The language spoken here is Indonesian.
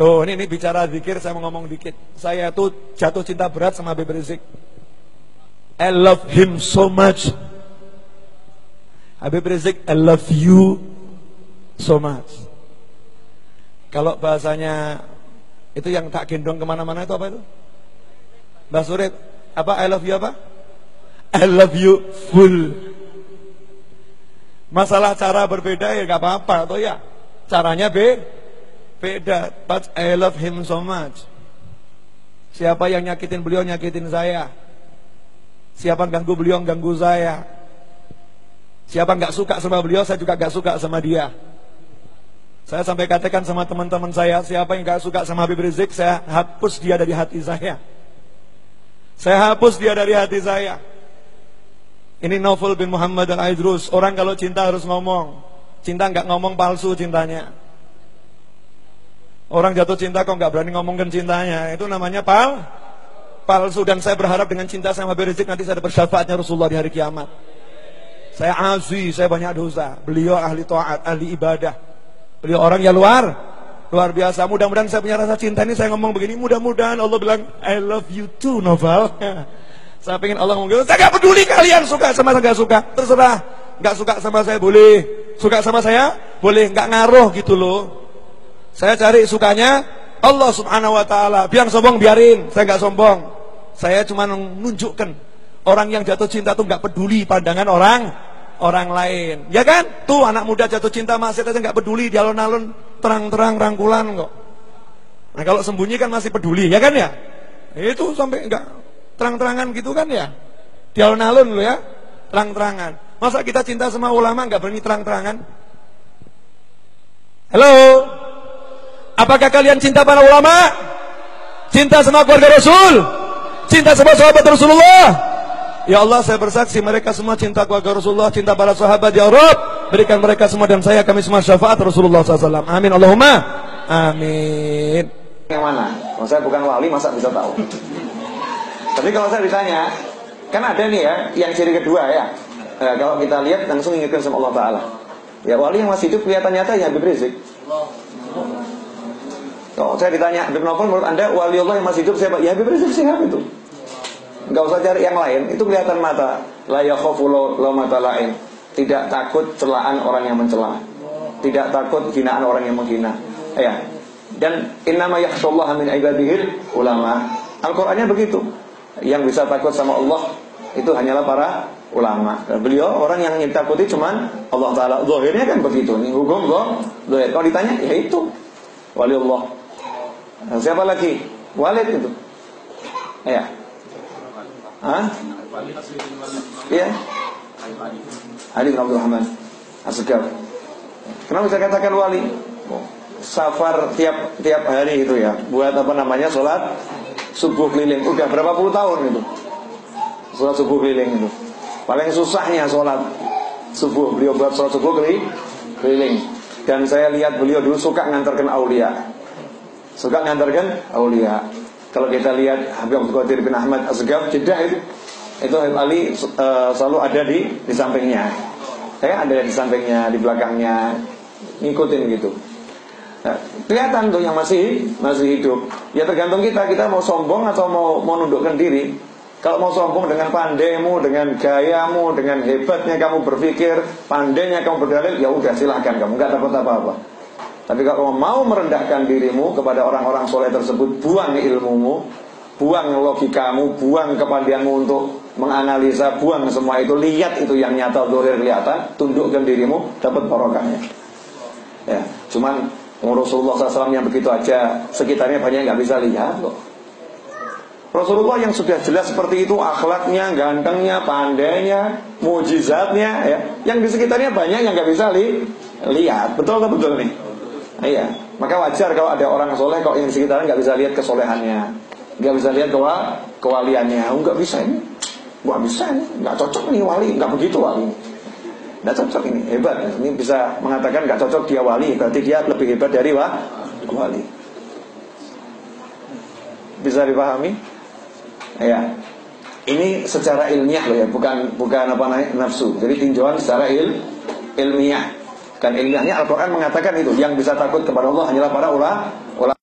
Loh, ini, ini bicara zikir, saya mau ngomong dikit. Saya tuh jatuh cinta berat sama Habib Rizik. I love him so much. Habib Rizik, I love you so much. Kalau bahasanya itu yang tak gendong ke mana-mana itu apa itu? Mbak Surip, apa I love you apa? I love you full. Masalah cara berbeda ya gak apa-apa, atau ya caranya be beda. But I love him so much. Siapa yang nyakitin beliau nyakitin saya. Siapa ganggu beliau ganggu saya. Siapa nggak suka sama beliau, saya juga nggak suka sama dia. Saya sampai katakan sama teman-teman saya, siapa yang nggak suka sama Habib Rizik, saya hapus dia dari hati saya. Saya hapus dia dari hati saya. Ini Novel bin Muhammad al-Aidrus. Orang kalau cinta harus ngomong. Cinta nggak ngomong palsu cintanya. Orang jatuh cinta kok nggak berani ngomongkan cintanya. Itu namanya pal palsu. Dan saya berharap dengan cinta sama Habib Rizik nanti saya ada bersyafaatnya Rasulullah di hari kiamat. Saya azi, saya banyak dosa. Beliau ahli taat, ahli ibadah. Beliau orang yang luar luar biasa. Mudah-mudahan saya punya rasa cinta ini saya ngomong begini. Mudah-mudahan Allah bilang I love you too Novel. saya pengen Allah ngomong saya gak peduli kalian suka sama saya gak suka. Terserah. Gak suka sama saya boleh. Suka sama saya boleh. Gak ngaruh gitu loh. Saya cari sukanya Allah subhanahu wa ta'ala. Biar sombong biarin. Saya gak sombong. Saya cuma menunjukkan. Orang yang jatuh cinta tuh gak peduli pandangan orang orang lain. Ya kan? Tuh anak muda jatuh cinta masih aja nggak peduli, dia alun-alun terang-terang rangkulan kok. Nah kalau sembunyi kan masih peduli, ya kan ya? Itu sampai nggak terang-terangan gitu kan ya? Di alun-alun lo ya, terang-terangan. Masa kita cinta sama ulama nggak berani terang-terangan? Halo? Apakah kalian cinta para ulama? Cinta sama keluarga Rasul? Cinta sama sahabat Rasulullah? Ya Allah saya bersaksi mereka semua cinta keluarga Rasulullah, cinta para sahabat ya Rabb. Berikan mereka semua dan saya kami semua syafaat Rasulullah SAW. Amin Allahumma. Amin. Yang mana? Kalau saya bukan wali masa bisa tahu. Tapi kalau saya ditanya, kan ada nih ya yang ciri kedua ya. Nah, kalau kita lihat langsung ingatkan sama Allah Taala. Ya wali yang masih hidup kelihatan nyata ya Habib Rizik. Kalau saya ditanya Habib Novel menurut anda wali Allah yang masih hidup siapa? Ya Habib Rizik siapa itu? Enggak usah cari yang lain, itu kelihatan mata. La mata lain. Tidak takut celaan orang yang mencela. Tidak takut hinaan orang yang menghina. Ya. Dan innama yakhshallaha min ibadihil ulama. Al-Qur'annya begitu. Yang bisa takut sama Allah itu hanyalah para ulama. Dan beliau orang yang ditakuti cuman Allah taala. Zahirnya kan begitu. Ini hukum. Kalau ditanya ya itu wali Allah. Siapa lagi? Walid itu. Ya. Hah? Iya. Ali bin Abdul Rahman Asgaf. Kenapa saya katakan wali? Safar tiap tiap hari itu ya. Buat apa namanya? Sholat subuh keliling. Udah berapa puluh tahun itu? Sholat subuh keliling itu. Paling susahnya sholat subuh. Beliau buat sholat subuh keliling. Dan saya lihat beliau dulu suka ngantarkan aulia. Suka ngantarkan aulia. Kalau kita lihat Habib Abdul Qadir bin Ahmad Asgaf Jeddah itu itu Habib Ali uh, selalu ada di di sampingnya. Saya ada di sampingnya, di belakangnya, ngikutin gitu. Nah, kelihatan tuh yang masih masih hidup. Ya tergantung kita, kita mau sombong atau mau mau nundukkan diri. Kalau mau sombong dengan pandaimu, dengan gayamu, dengan hebatnya kamu berpikir, pandainya kamu berdalil, ya udah silahkan kamu nggak takut apa-apa. Tapi kalau mau merendahkan dirimu kepada orang-orang soleh tersebut, buang ilmumu, buang logikamu, buang kepandaianmu untuk menganalisa, buang semua itu, lihat itu yang nyata, dohir kelihatan, tundukkan dirimu, dapat barokahnya. Ya, cuman Rasulullah SAW yang begitu aja, sekitarnya banyak nggak bisa lihat kok. Rasulullah yang sudah jelas seperti itu akhlaknya, gantengnya, pandainya, mujizatnya ya. Yang di sekitarnya banyak yang nggak bisa li lihat. Betul atau betul nih? Iya, maka wajar kalau ada orang soleh kok yang di sekitarnya nggak bisa lihat kesolehannya, nggak bisa lihat kewa kewaliannya, nggak bisa ini, nggak bisa ini, nggak cocok nih wali, nggak begitu wali, nggak cocok ini, hebat, ini bisa mengatakan nggak cocok dia wali, berarti dia lebih hebat dari wa wali. Bisa dipahami? Ya, ini secara ilmiah loh ya, bukan bukan apa nafsu. Jadi tinjauan secara il, ilmiah. Dan ilmiahnya Al-Quran mengatakan itu. Yang bisa takut kepada Allah hanyalah para ulama